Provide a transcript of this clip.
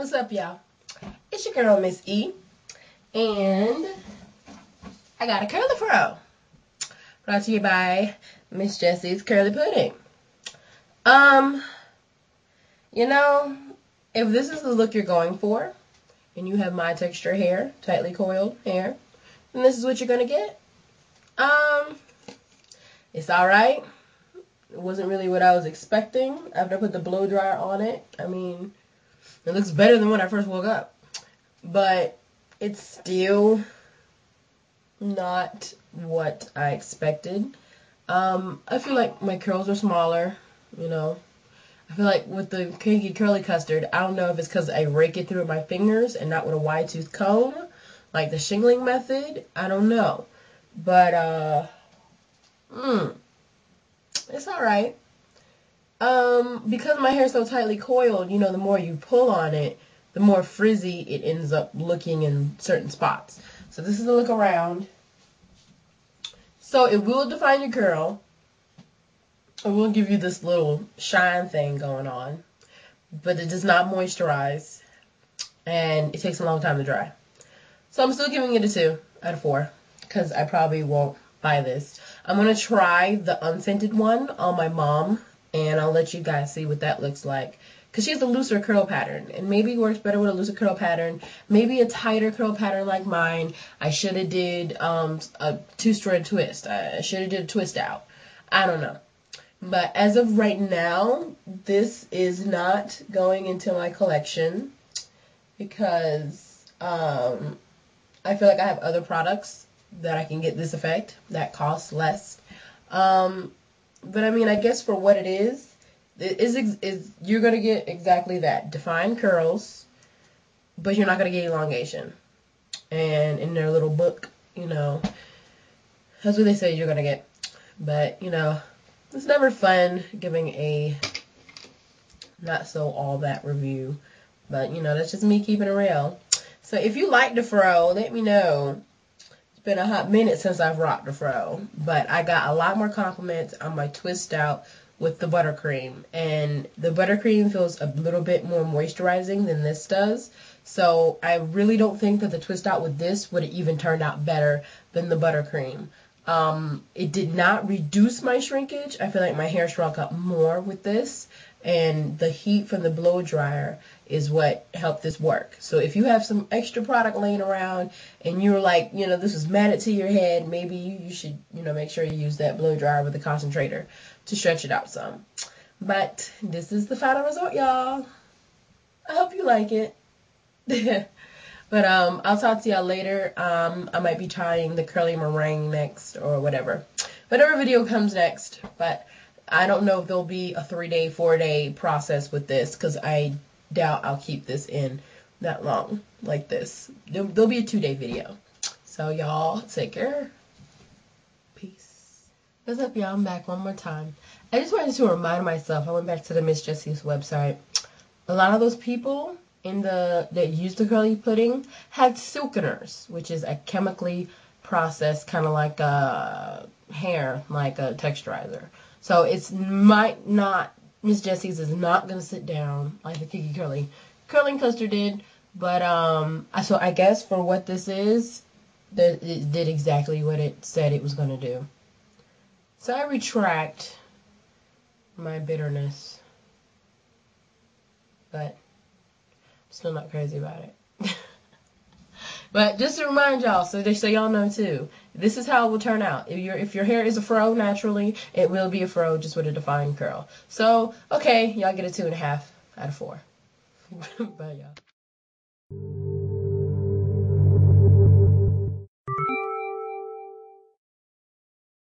What's up, y'all? It's your girl, Miss E, and I got a curly fro. Brought to you by Miss Jessie's Curly Pudding. Um, you know, if this is the look you're going for, and you have my texture hair, tightly coiled hair, then this is what you're gonna get. Um, it's alright. It wasn't really what I was expecting after I put the blow dryer on it. I mean, it looks better than when I first woke up. But it's still not what I expected. Um, I feel like my curls are smaller, you know. I feel like with the kinky curly custard, I don't know if it's because I rake it through my fingers and not with a wide tooth comb, like the shingling method. I don't know. But, uh, mm, it's alright. Um, because my hair is so tightly coiled, you know, the more you pull on it, the more frizzy it ends up looking in certain spots. So this is the look around. So it will define your curl. It will give you this little shine thing going on. But it does not moisturize. And it takes a long time to dry. So I'm still giving it a 2 out of 4. Because I probably won't buy this. I'm going to try the unscented one on my mom. And I'll let you guys see what that looks like. Because she has a looser curl pattern and maybe works better with a looser curl pattern. Maybe a tighter curl pattern like mine. I should have did um, a two-strand twist. I should have did a twist out. I don't know. But as of right now this is not going into my collection because um, i feel like i have other products that i can get this effect that cost less. Um, but i mean i guess for what it is is is you're gonna get exactly that defined curls, but you're not gonna get elongation. And in their little book, you know, that's what they say you're gonna get. But you know, it's never fun giving a not so all that review. But you know, that's just me keeping it real. So if you like the fro, let me know. Been a hot minute since I've rocked the fro, but I got a lot more compliments on my twist out with the buttercream. And the buttercream feels a little bit more moisturizing than this does. So I really don't think that the twist out with this would have even turned out better than the buttercream. Um, it did not reduce my shrinkage. I feel like my hair shrunk up more with this. And the heat from the blow dryer is what helped this work. So if you have some extra product laying around and you're like, you know, this is matted to your head, maybe you should, you know, make sure you use that blow dryer with the concentrator to stretch it out some. But this is the final result, y'all. I hope you like it. but um, I'll talk to y'all later. Um, I might be trying the curly meringue next or whatever. Whatever video comes next. But I don't know if there'll be a three-day, four-day process with this because I doubt I'll keep this in that long like this. There'll, there'll be a two-day video. So y'all take care. Peace. What's up, y'all? I'm back one more time. I just wanted to remind myself, I went back to the Miss Jessie's website. A lot of those people in the that use the curly pudding had silkeners, which is a chemically processed kind of like a hair, like a texturizer. So it's might not Miss Jessie's is not gonna sit down like the Kinky Curly curling custard did, but um, so I guess for what this is, that it did exactly what it said it was gonna do. So I retract my bitterness, but I'm still not crazy about it. But just to remind y'all, so they so y'all know too, this is how it will turn out. If your if your hair is a fro naturally, it will be a fro just with a defined curl. So okay, y'all get a two and a half out of four. Bye y'all.